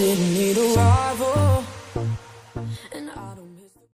didn't need a rival.